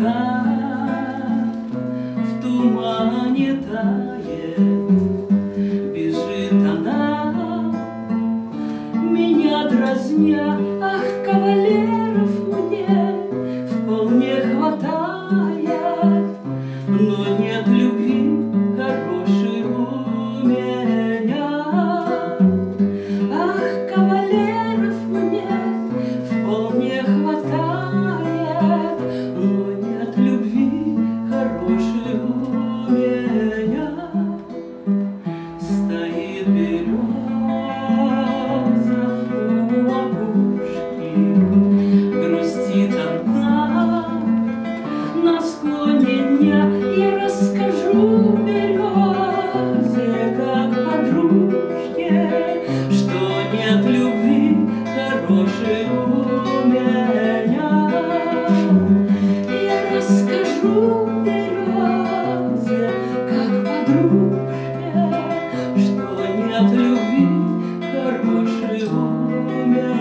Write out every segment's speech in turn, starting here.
река в тумане тает, бежит она, меня дразня. хорошего меня. Я расскажу друзьям, как по другу, что нет любви хорошего меня.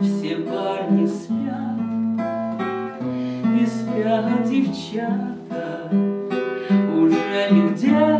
Все парни слят, и спрята девчата уже нигде